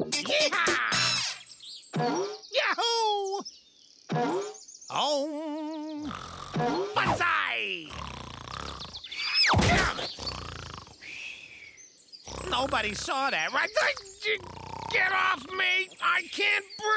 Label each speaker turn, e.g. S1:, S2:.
S1: Yeehaw! Yahoo! Oh! Bonsai! Nobody saw that, right? Get off me! I can't breathe!